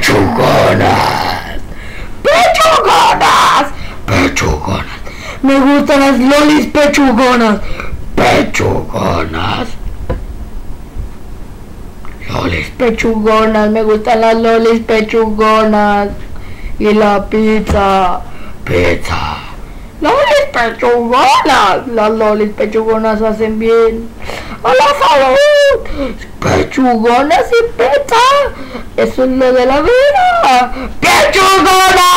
pechugonas, pechugonas, pechugonas. Me gustan las lolis pechugonas, pechugonas. Lolis pechugonas, me gustan las lolis pechugonas. Y la pizza, pizza. Lolis pechugonas, las lolis pechugonas hacen bien a la salud. Pechugonas y pizza, es lo de la vida. ¡Pechugonas!